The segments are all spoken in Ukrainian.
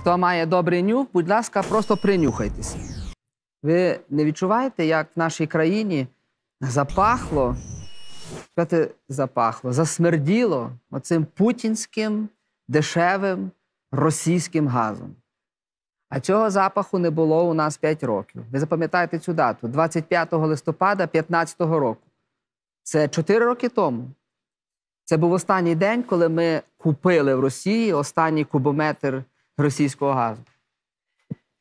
хто має добрий нюх, будь ласка, просто принюхайтеся. Ви не відчуваєте, як в нашій країні запахло, запахло, засмерділо оцим путінським дешевим російським газом. А цього запаху не було у нас 5 років. Ви запам'ятаєте цю дату 25 листопада 2015 року. Це 4 роки тому. Це був останній день, коли ми купили в Росії останній кубометр російського газу.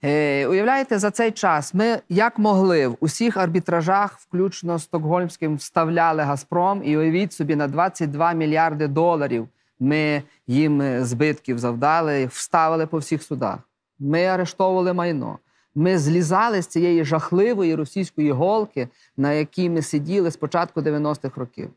Е, уявляєте, за цей час ми як могли в усіх арбітражах, включно з Стокгольмським, вставляли Газпром, і уявіть собі, на 22 мільярди доларів ми їм збитків завдали, вставили по всіх судах. Ми арештовували майно. Ми злізали з цієї жахливої російської голки, на якій ми сиділи з початку 90-х років.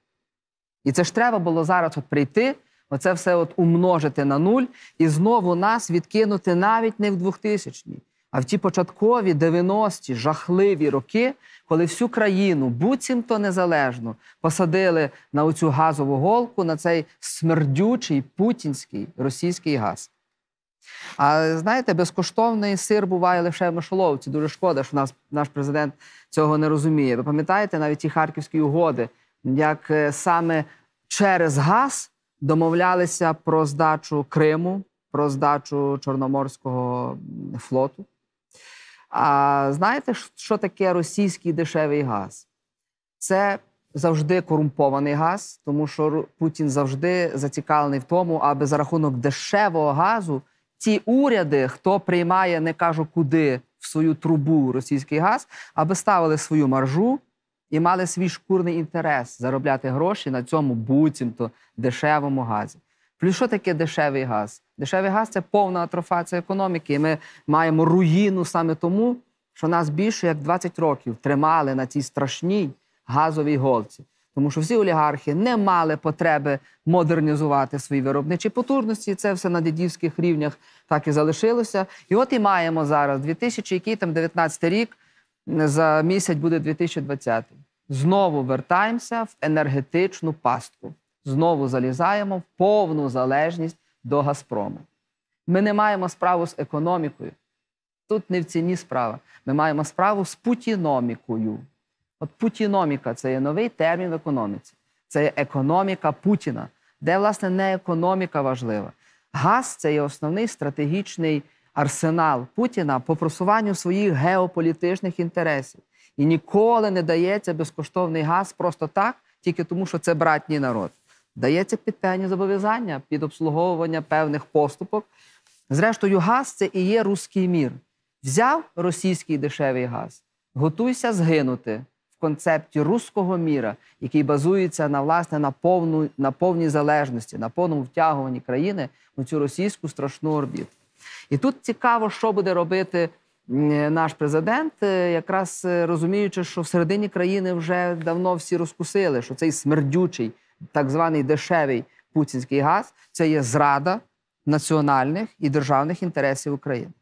І це ж треба було зараз от прийти, оце все от умножити на нуль і знову нас відкинути навіть не в 2000-ні, а в ті початкові 90-ті жахливі роки, коли всю країну, буцімто незалежно, посадили на оцю газову голку, на цей смердючий путінський російський газ. А знаєте, безкоштовний сир буває лише в мишоловці. Дуже шкода, що нас, наш президент цього не розуміє. Ви пам'ятаєте навіть ті харківські угоди, як е, саме через газ домовлялися про здачу Криму, про здачу Чорноморського флоту. А знаєте, що таке російський дешевий газ? Це завжди корумпований газ, тому що Путін завжди зацікавлений в тому, аби за рахунок дешевого газу ті уряди, хто приймає, не кажу куди в свою трубу російський газ, аби ставили свою маржу і мали свій шкурний інтерес заробляти гроші на цьому буцімто дешевому газі. Плюс що таке дешевий газ? Дешевий газ це повна атрофація економіки. І ми маємо руїну саме тому, що нас більше як 20 років тримали на цій страшній газовій голці. Тому що всі олігархи не мали потреби модернізувати свої виробничі потужності. Це все на дідівських рівнях так і залишилося. І от і маємо зараз 2019 рік. За місяць буде 2020. Знову вертаємося в енергетичну пастку. Знову залізаємо в повну залежність до Газпрому. Ми не маємо справу з економікою. Тут не в ціні справа. Ми маємо справу з путіномікою. От путіноміка це є новий термін в економіці. Це є економіка Путіна, де, власне, не економіка важлива. Газ це є основний стратегічний арсенал Путіна по просуванню своїх геополітичних інтересів. І ніколи не дається безкоштовний газ просто так, тільки тому, що це братній народ. Дається під певні зобов'язання, під обслуговування певних поступок. Зрештою, газ це і є руський мір. Взяв російський дешевий газ, готуйся згинути в концепті руського міра, який базується на власне на повну, на повній залежності, на повному втягуванні країни у цю російську страшну орбіту. І тут цікаво, що буде робити наш президент, е, якраз е, розуміючи, що всередині країни вже давно всі розкусили, що цей смердючий, так званий дешевий путінський газ це є зрада національних і державних інтересів України.